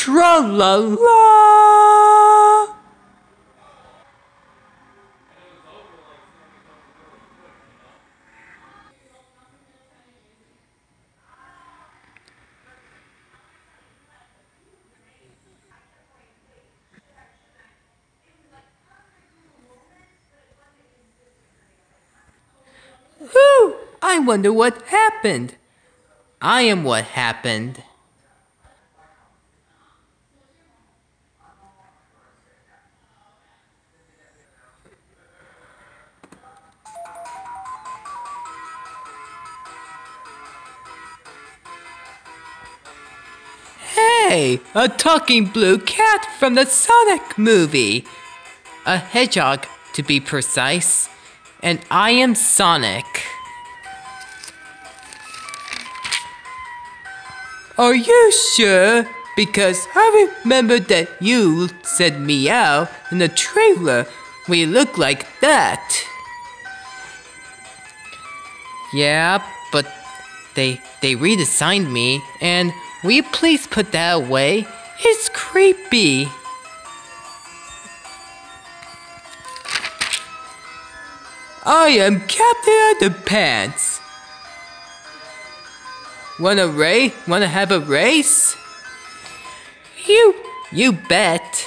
Tra la la! I wonder what happened. I am what happened. Hey, a talking blue cat from the Sonic movie. A hedgehog, to be precise. And I am Sonic. Are you sure? Because I remember that you said meow in the trailer We look like that. Yeah, but they they redesigned me and will you please put that away? It's creepy. I am Captain Underpants. Wanna race? Wanna have a race? You, you bet.